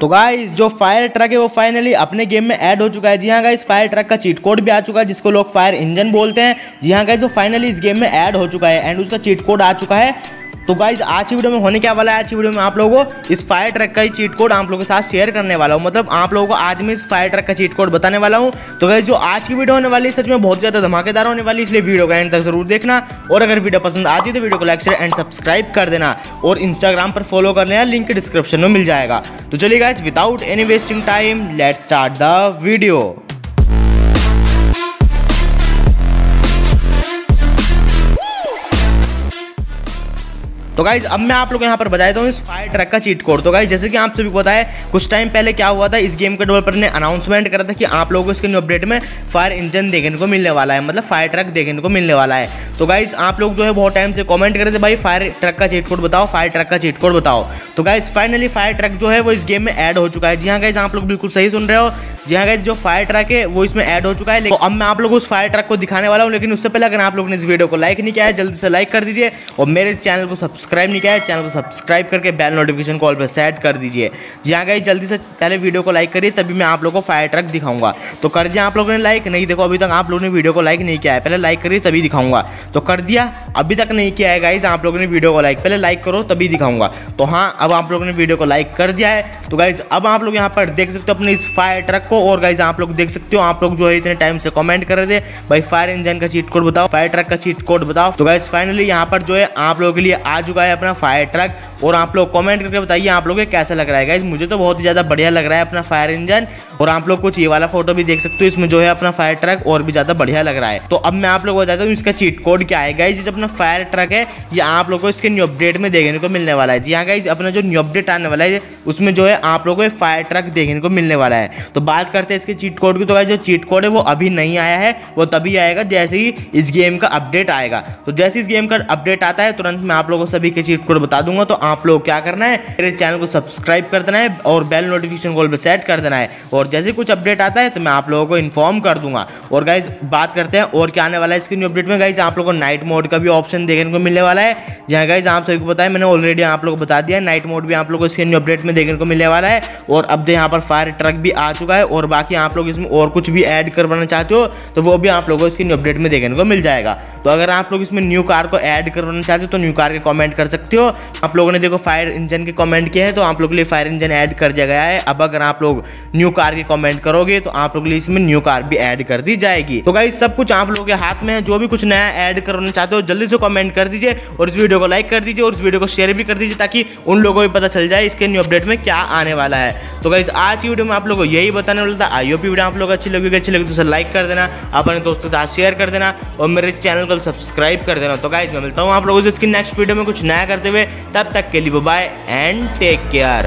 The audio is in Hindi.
तो गाइस जो फायर ट्रक है, वो फाइनली अपने गेम में ऐड हो चुका है। जी हाँ गाइस फायर ट्रक का चीट कोड भी आ चुका है, जिसको लोग फायर इंजन बोलते हैं। जी हाँ गाइस वो फाइनली इस गेम में ऐड हो चुका है एंड उसका चीट कोड आ चुका है तो गाइज़ आज की वीडियो में होने क्या वाला है? आज की वीडियो में आप लोगों को इस फायर ट्रक का ही चीट कोड आप लोगों के साथ शेयर करने वाला हूँ। मतलब आप लोगों को आज मैं इस फायर ट्रक का चीट कोड बताने वाला हूँ। तो गाइज़ जो आज की वीडियो होने वाली है, सच में बहुत ज़्यादा धमाकेदार होने वाली इसलिए वीडियो का एंड तक ज़रूर देखना। और अगर वीडियो पसंद आती है तो वीडियो को लाइक शेयर एंड सब्सक्राइब कर देना। और इंस्टाग्राम पर फॉलो कर लेना लिंक डिस्क्रिप्शन में मिल जाएगा। तो चलिए guys without any wasting time let start the video तो गाइज़ अब मैं आप लोग यहाँ पर बता देता हूँ इस फायर ट्रक का चीट कोड तो गाइज़ जैसे कि आप सभी को पता है, कुछ टाइम पहले क्या हुआ था, इस गेम के डेवलपर ने अनाउंसमेंट करा था कि आप लोगों को इसके न्यू अपडेट में फायर इंजन देखने को मिलने वाला है मतलब फायर ट्रक देखने को मिलने वाला है। तो गाइज़ आप लोग जो है बहुत टाइम से कॉमेंट करे थे, भाई फायर ट्रक का चीट कोड बताओ फायर ट्रक का चीट कोड बताओ। तो गाइज़ फाइनली फायर ट्रक जो है वो इस गेम में ऐड हो चुका है। जी हाँ गाइज़ आप लोग बिल्कुल सही सुन रहे हो। जी हाँ गाइज़ जो फायर ट्रक है, वो इसमें ऐड हो चुका है। तो अब मैं आप लोग उस फायर ट्रक को दिखाने वाला हूँ, लेकिन उससे पहले अगर आप लोग ने इस वीडियो को लाइक नहीं किया है, जल्दी से लाइक कर दीजिए और मेरे चैनल को सब्सक्राइब नहीं किया है, चैनल को सब्सक्राइब करके बेल नोटिफिकेशन कॉल पर सेट कर दीजिए। जी हाँ गाइज़ जल्दी से पहले वीडियो को लाइक करिए, तभी मैं आप लोगों को फायर ट्रक दिखाऊँगा। तो कर दिया आप लोगों ने लाइक नहीं देखो अभी तक आप लोगों ने वीडियो को लाइक नहीं किया है। पहले लाइक करिए, तभी दिखाऊँगा। तो कर दिया, अभी तक नहीं किया है गाइज़ आप लोगों ने वीडियो को लाइक पहले लाइक करो, तभी दिखाऊँगा। तो हाँ अब आप लोगों ने वीडियो को लाइक कर दिया है। तो गाइज़ अब आप लोग यहाँ पर देख सकते हो अपने इस फायर ट्रक को, और गाइज़ आप लोग देख सकते हो, आप लोग जो है इतने टाइम से कमेंट कर रहे थे। भाई फायर इंजन का चीट कोड बताओ फायर ट्रक का चीट कोड बताओ। तो गाइज़ फाइनली यहाँ पर जो है आप लोगों के लिए आ चुका है अपना फायर ट्रक और आप लोग कमेंट करके बताइए आप लोगों को कैसा लग रहा है। गाइज़ मुझे तो बहुत ही ज़्यादा बढ़िया लग रहा है अपना फायर इंजन और आप लोग कुछ ये वाला फ़ोटो भी देख सकते हो, इसमें जो है अपना फायर ट्रक और भी ज़्यादा बढ़िया लग रहा है। तो अब मैं आप लोग को बताता हूँ, इसका चीट कोड क्या है। गाइज़ जो अपना फायर ट्रक है, ये आप लोग को इसके न्यू अपडेट में देखने को मिलने वाला है। जी हाँ गाइज़ अपना जो न्यू अपडेट आने वाला है, उसमें जो है आप लोगों को फायर ट्रक देखने को मिलने वाला है। तो बात करते हैं इसके चीट कोड की। तो गाइज़ जो चीट कोड है, वो अभी नहीं आया है, वो तभी आएगा जैसे ही इस गेम का अपडेट आएगा। तो जैसे इस गेम का अपडेट आता है, तुरंत मैं आप लोगों को सभी के चीट कोड बता दूँगा तो आप लोग क्या करना है, मेरे चैनल को सब्सक्राइब कर देना है और बेल नोटिफिकेशन कॉल पर सेट कर देना है। और जैसे कुछ अपडेट आता है तो मैं आप लोगों को इन्फॉर्म कर दूँगा। और गाइज़ बात करते हैं, और क्या आने वाला है न्यू अपडेट में। गाइज़ आप लोगों को नाइट मोड का भी ऑप्शन देखने को मिलने वाला है। जहाँ गाइज़ आप सभी को पता मैंने ऑलरेडी आप लोग को बता दिया नाइट मोड भी आप लोग को न्यू अपडेट में देखने को मिलने वाला है। और अब जो यहाँ पर फायर ट्रक भी आ चुका है, और बाकी आप लोग इसमें और कुछ भी ऐड करवाना चाहते हो तो वो भी आप लोगों को इसके अपडेट में देखने को मिल जाएगा। तो अगर आप लोग इसमें न्यू कार को ऐड करवाना चाहते हो तो न्यू कार के कमेंट कर सकते हो। आप लोगों ने देखो फायर इंजन के कमेंट किए हैं तो आप लोग के लिए फायर इंजन ऐड कर दिया गया है। अब अगर आप लोग न्यू कार के कमेंट करोगे तो आप लोग के लिए इसमें न्यू कार भी ऐड कर दी जाएगी। तो गाइज़ सब कुछ आप लोगों के हाथ में है। जो भी कुछ नया ऐड करवाना चाहते हो, जल्दी से कमेंट कर दीजिए और इस वीडियो को लाइक कर दीजिए और इस वीडियो को शेयर भी कर दीजिए, ताकि उन लोगों को भी पता चल जाए इसके न्यू अपडेट में क्या आने वाला है। तो गाइज़ आज की वीडियो में आप लोगों को यही बताने वाला था। आई वीडियो आप लोग अच्छी लगी। अच्छी लगी तो लाइक कर देना, अपने दोस्तों के साथ शेयर कर देना और मेरे चैनल को सब्सक्राइब कर देना। तो गाइज़ मैं मिलता हूँ आप लोगों से इसकी नेक्स्ट वीडियो में कुछ नया करते हुए तब तक के लिए बाय एंड टेक केयर